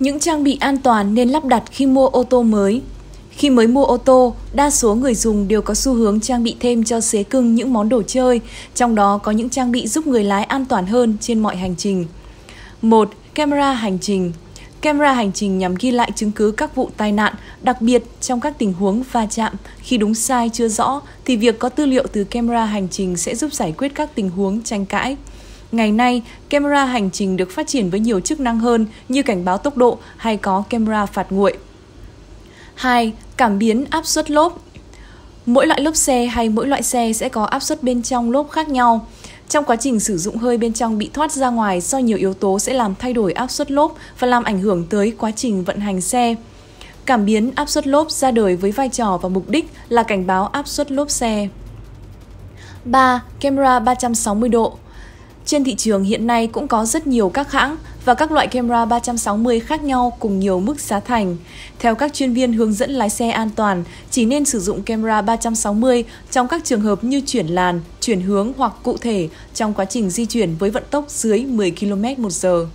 Những trang bị an toàn nên lắp đặt khi mua ô tô mới. Khi mới mua ô tô, đa số người dùng đều có xu hướng trang bị thêm cho xế cưng những món đồ chơi, trong đó có những trang bị giúp người lái an toàn hơn trên mọi hành trình. 1. Camera hành trình Camera hành trình nhằm ghi lại chứng cứ các vụ tai nạn, đặc biệt trong các tình huống va chạm. Khi đúng sai chưa rõ, thì việc có tư liệu từ camera hành trình sẽ giúp giải quyết các tình huống tranh cãi. Ngày nay, camera hành trình được phát triển với nhiều chức năng hơn như cảnh báo tốc độ hay có camera phạt nguội. 2. Cảm biến áp suất lốp Mỗi loại lốp xe hay mỗi loại xe sẽ có áp suất bên trong lốp khác nhau. Trong quá trình sử dụng hơi bên trong bị thoát ra ngoài do nhiều yếu tố sẽ làm thay đổi áp suất lốp và làm ảnh hưởng tới quá trình vận hành xe. Cảm biến áp suất lốp ra đời với vai trò và mục đích là cảnh báo áp suất lốp xe. 3. Camera 360 độ trên thị trường hiện nay cũng có rất nhiều các hãng và các loại camera 360 khác nhau cùng nhiều mức giá thành. Theo các chuyên viên hướng dẫn lái xe an toàn, chỉ nên sử dụng camera 360 trong các trường hợp như chuyển làn, chuyển hướng hoặc cụ thể trong quá trình di chuyển với vận tốc dưới 10 km một giờ.